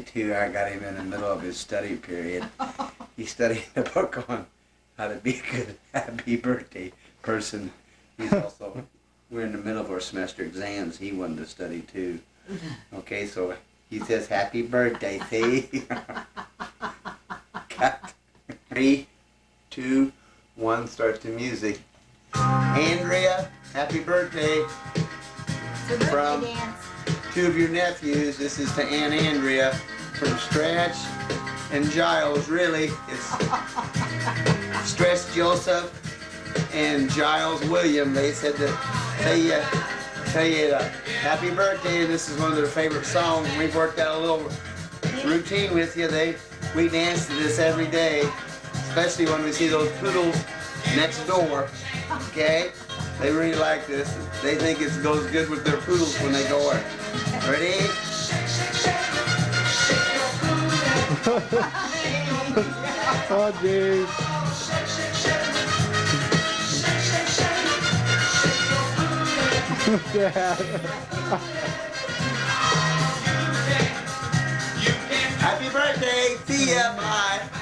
too. I got him in the middle of his study period. He's studying a book on how to be a good happy birthday person. He's also we're in the middle of our semester exams. He wanted to study too. Okay, so he says happy birthday, see? Cut. Three, two, one, start the music. Andrea, happy birthday. It's a From- birthday dance. Two of your nephews. This is to Aunt Andrea from Stretch and Giles. Really, it's Stretch Joseph and Giles William. They said to tell you, tell you uh, happy birthday. This is one of their favorite songs. We've worked out a little routine with you. They we dance to this every day, especially when we see those poodles next door. Okay, they really like this. They think it goes good with their poodles when they go out. Ready? Oh, jeez. Happy birthday! See ya! Bye!